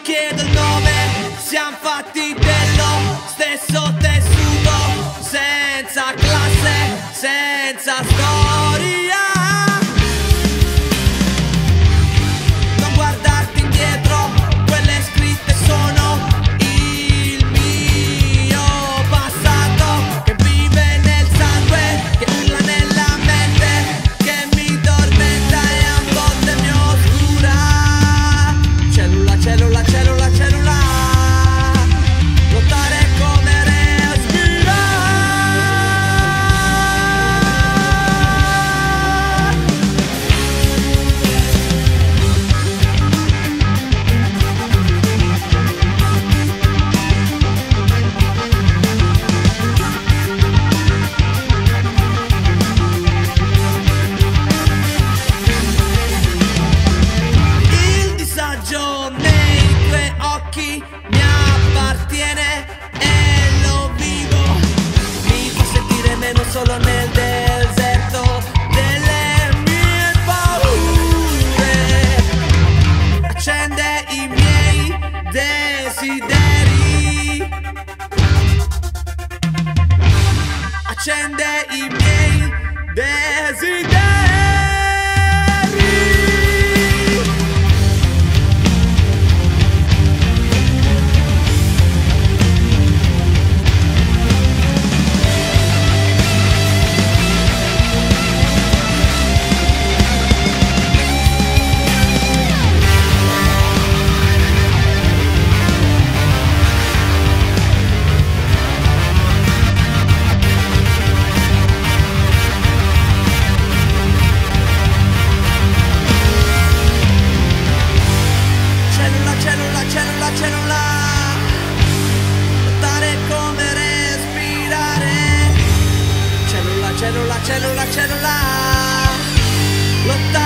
chiedo il nome Siamo fatti dello stesso tessuto Senza classe, senza storia solo nel deserto delle mie paure. Accende i miei desideri. Accende i miei desideri. cellula, cellula, cellula, lotta.